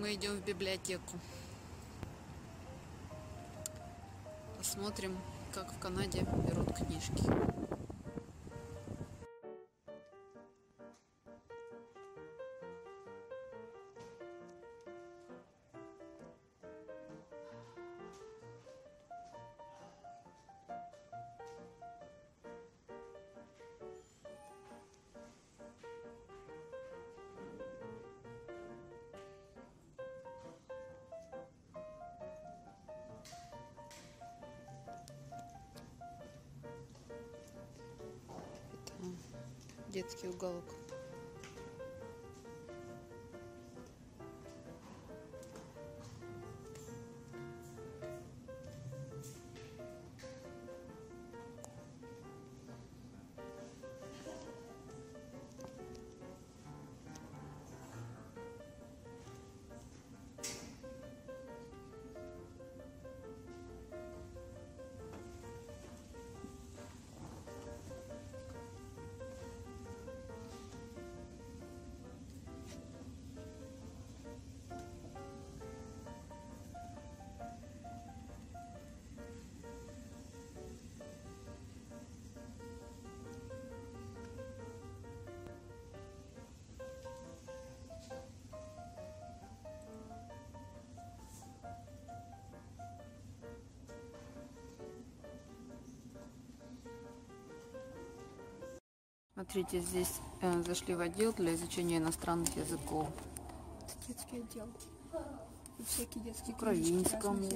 Мы идем в библиотеку. Посмотрим, как в Канаде берут книжки. Детский уголок. Смотрите, здесь э, зашли в отдел для изучения иностранных языков. Это детский отдел. Тут всякие детские Украинскому.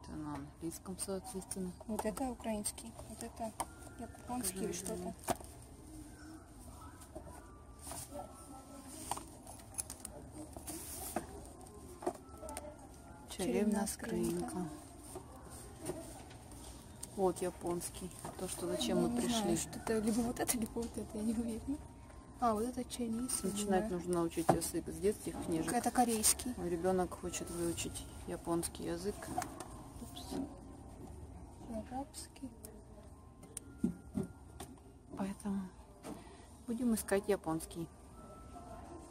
Это на английском, соответственно. Вот это украинский, вот это японский или что-то. Скрынька. скрынька. Вот японский. То, что зачем Я мы не пришли. знаю, что-то либо вот это, либо вот это, я не уверена. А, вот это я Начинать думаю. нужно научить язык с детских книжек. Это корейский. Мой ребенок хочет выучить японский язык. Арабский. Поэтому будем искать японский.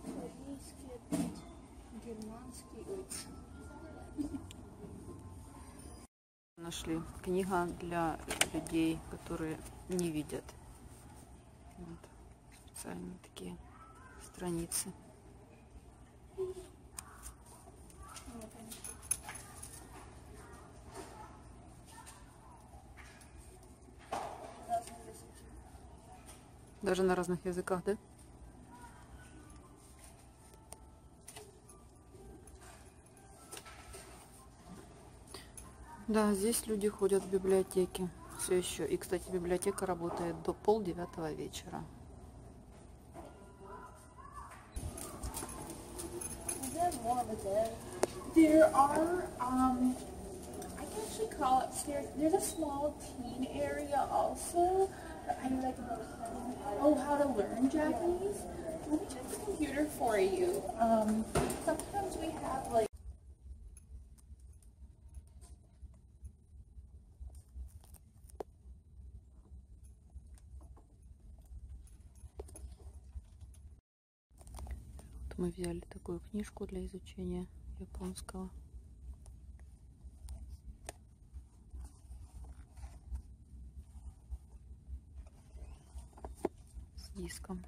Корейский. Германский. Нашли книга для людей, которые не видят. Вот. Специальные такие страницы. Даже на разных языках, да? Да, здесь люди ходят в библиотеки. Все еще. И, кстати, библиотека работает до пол девятого вечера. Um, oh. Um. Мы взяли такую книжку для изучения японского. С диском.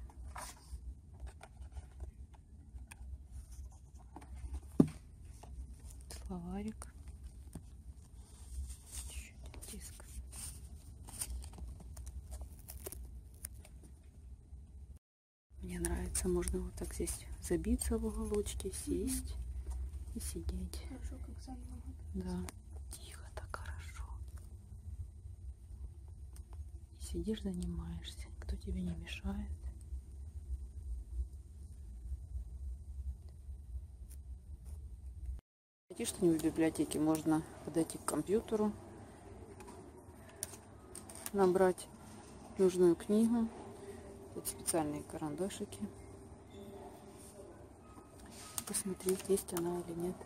Словарик. Нравится, можно вот так здесь забиться в уголочке, сесть и сидеть. Хорошо, как заново. Да, тихо, так хорошо. И сидишь, занимаешься, кто тебе не мешает. Найти что-нибудь в библиотеке можно подойти к компьютеру, набрать нужную книгу. Тут специальные карандашики посмотреть, есть она или нет.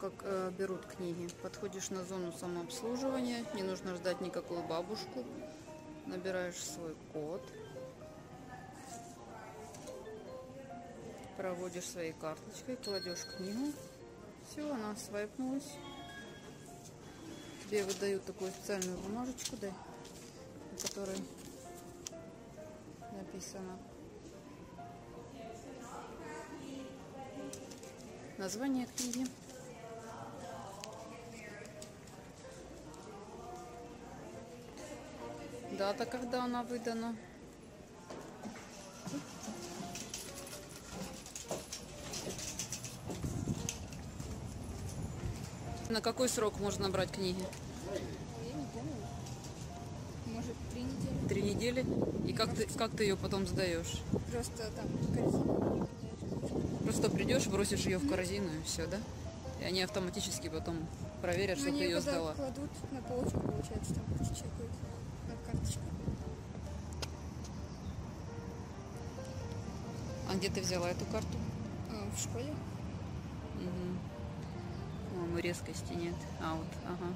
как э, берут книги. Подходишь на зону самообслуживания, не нужно ждать никакую бабушку, набираешь свой код, Проводишь своей карточкой, кладешь книгу. Все, она свайпнулась. Тебе выдают такую специальную бумажечку, да, на которой написано название книги. Дата, когда она выдана. На какой срок можно брать книги? Я не помню. Может, три недели? Три недели? И как ты, как ты ее потом сдаешь? Просто там корзину кидаешь. Просто придешь, бросишь ее в корзину и все, да? И они автоматически потом проверят, Ну, что ты ее сдала. кладут на полочку, получается, там чекают на карточку. А где ты взяла эту карту? А, в школе? Мгм. Мы резкости нет. А, вот, ага.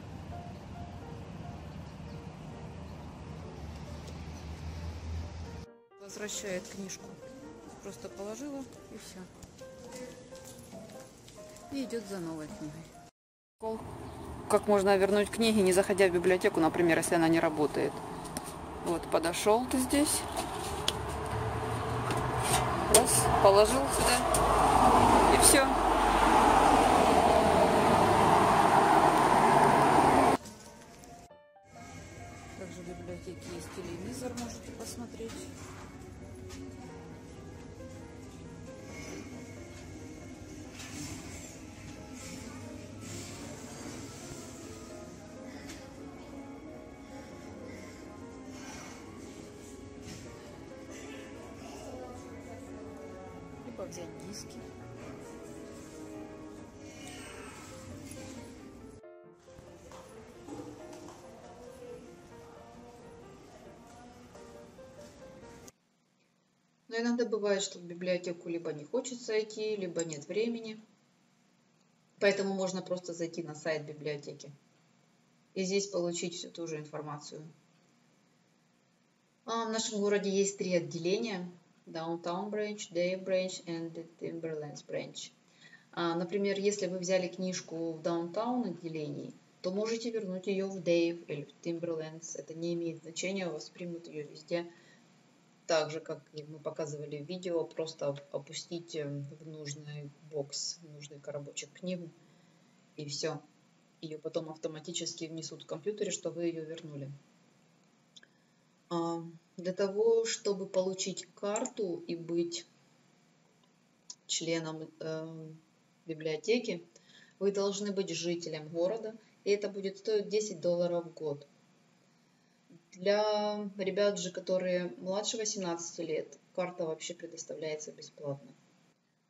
Возвращает книжку. Просто положила и все. И идет за новой книгой. Как можно вернуть книги, не заходя в библиотеку, например, если она не работает. Вот, подошел ты здесь. Раз, положил сюда. И все. Также в библиотеке есть телевизор, можете посмотреть. Но иногда бывает, что в библиотеку либо не хочется идти, либо нет времени. Поэтому можно просто зайти на сайт библиотеки и здесь получить всю ту же информацию. А, В нашем городе есть три отделения. Downtown Branch, Dave Branch и Timberlands Branch. А, Например, если вы взяли книжку в Downtown отделении, то можете вернуть ее в Dave или в Timberlands. Это не имеет значения, воспримут ее везде так же, как мы показывали в видео, просто опустить э, в нужный бокс, в нужный коробочек книгу, и все. Ее потом автоматически внесут в компьютере, что вы ее вернули. А, Для того, чтобы получить карту и быть членом э, библиотеки, вы должны быть жителем города, и это будет стоить 10 долларов в год. Для ребят же, которые младше 18 лет, карта вообще предоставляется бесплатно.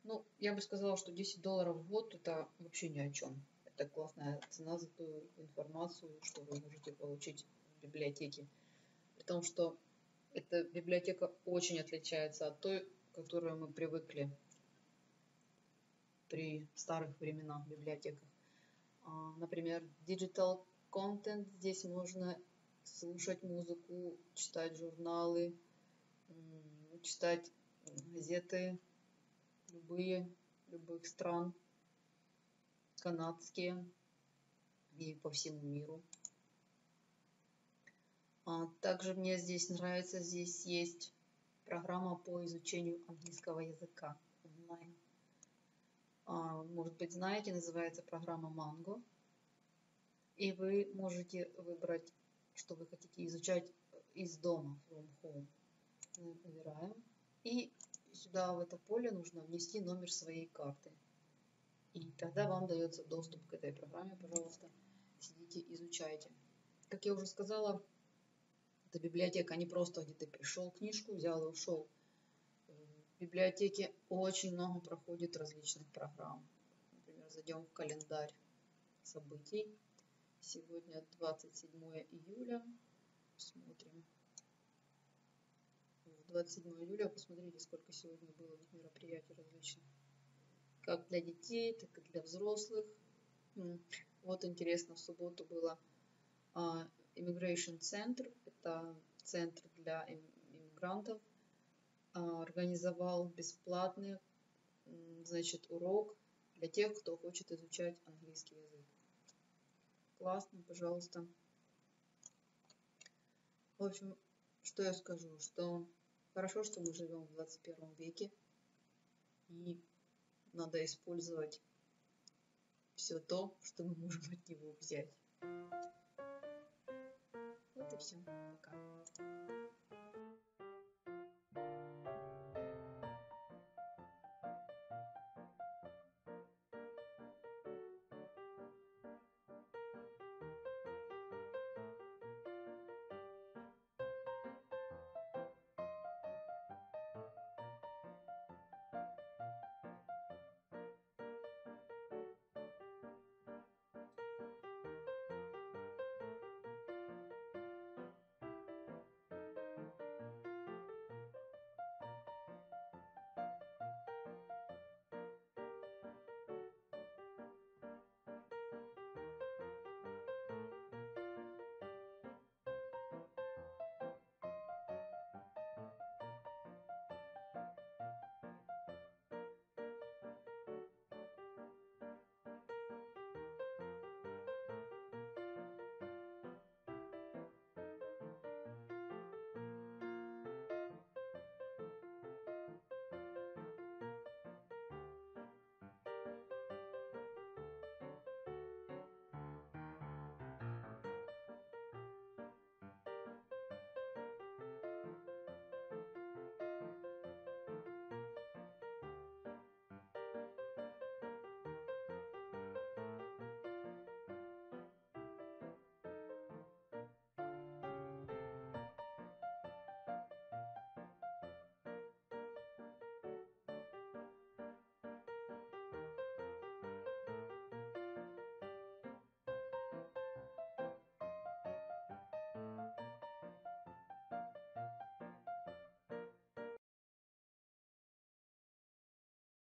Ну, я бы сказала, что 10 долларов в год это вообще ни о чем. Это классная цена за ту информацию, что вы можете получить в библиотеке. При том, что эта библиотека очень отличается от той, к которой мы привыкли при старых временах в библиотеках. А, Например, digital content здесь можно слушать музыку, читать журналы, читать газеты любые, любых стран, канадские и по всему миру. А Также мне здесь нравится, здесь есть программа по изучению английского языка онлайн. А, Может быть, знаете, называется программа Mango. И вы можете выбрать, что вы хотите изучать из дома, from home. Выбираем. И сюда, в это поле, нужно внести номер своей карты. И тогда вам дается доступ к этой программе. Пожалуйста, сидите, изучайте. Как я уже сказала, это библиотека не просто, где ты пришел, книжку взял и ушел. В библиотеке очень много проходит различных программ. Например, зайдем в календарь событий. Сегодня 27 июля. Смотрим. В 27 июля посмотрите, сколько сегодня было мероприятий различных. Как для детей, так и для взрослых. Вот интересно, в субботу было а, Immigration Center, это центр для им- иммигрантов, а, организовал бесплатный, значит, урок для тех, кто хочет изучать английский язык. Классно, пожалуйста. В общем, что я скажу, что хорошо, что мы живем в 21 веке, и надо использовать все то, что мы можем от него взять. Вот и все. Пока.